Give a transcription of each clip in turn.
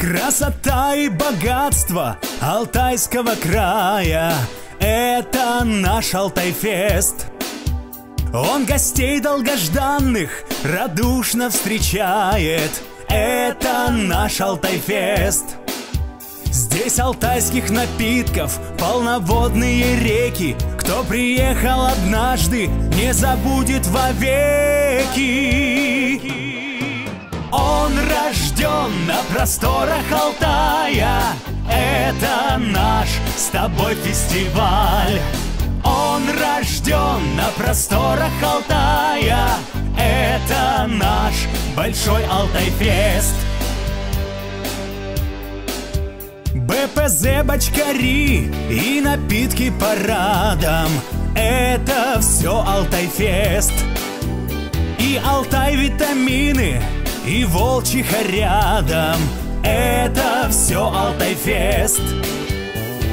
Красота и богатство Алтайского края. Это наш Алтайфест. Он гостей долгожданных радушно встречает. Это наш Алтайфест. Здесь алтайских напитков полноводные реки. Кто приехал однажды, не забудет вовеки он рожден на просторах Алтая. Это наш с тобой фестиваль. Он рожден на просторах Алтая. Это наш большой Алтайфест. БПЗ, бочкари и напитки парадом. Это все Алтайфест. И Алтай витамины и волчиха рядом. Это все Алтайфест.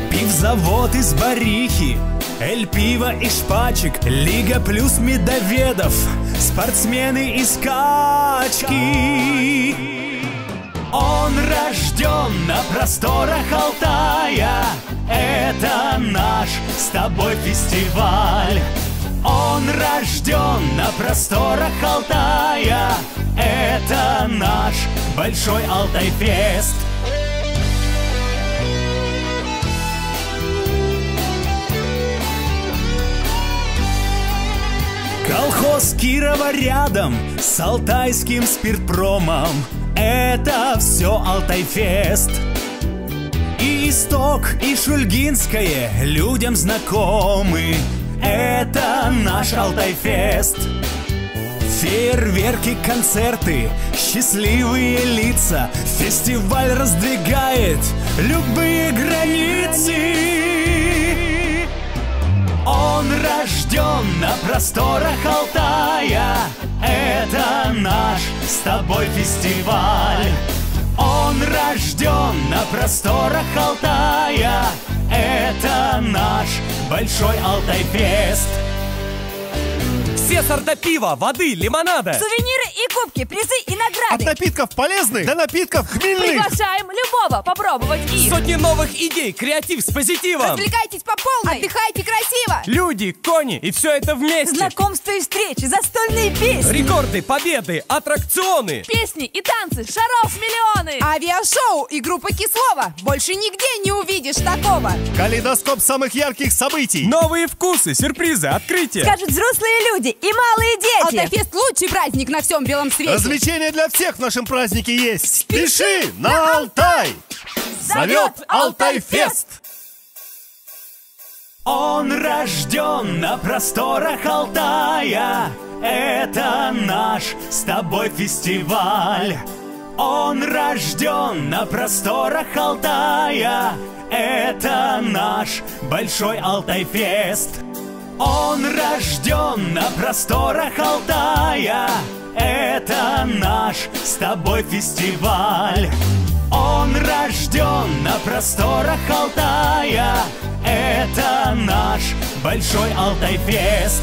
Пивзавод из Барихи Эль пиво и шпачек Лига плюс медоведов Спортсмены и скачки. Он рожден на просторах Алтая. Это наш с тобой фестиваль. Он рожден на просторах Алтая это наш большой Алтайфест. Колхоз Кирова рядом с алтайским спиртпромом. Это все Алтайфест. И Исток, и Шульгинское людям знакомы. Это наш Алтайфест Фейерверки, концерты, счастливые лица. Фестиваль раздвигает любые границы. Он рожден на просторах Алтая. Это наш с тобой фестиваль. Он рожден на просторах Алтая. Это наш большой Алтайфест все сорта пива, воды, лимонада. Сувениры и кубки, призы и награды. От напитков полезных до напитков хмельных. Приглашаем любого попробовать их. Сотни новых идей, креатив с позитивом. Развлекайтесь по полной. Отдыхайте красиво. Люди, кони и все это вместе. Знакомства и встречи, застольные песни. Рекорды, победы, аттракционы. Песни и танцы, шаров миллионы. Авиашоу и группа Кислова. Больше нигде не увидишь такого. Калейдоскоп самых ярких событий. Новые вкусы, сюрпризы, открытия. Скажут взрослые люди и малые дети. Алтайфест лучший праздник на всем белом свете. Развлечения для всех в нашем празднике есть. Спеши на Алтай! Зовет Алтайфест! Он рожден на просторах Алтая. Это наш с тобой фестиваль. Он рожден на просторах Алтая. Это наш большой Алтайфест Он рожден на просторах Алтая. Это наш с тобой фестиваль. Он рожден на просторах Алтая. Это наш большой Алтайфест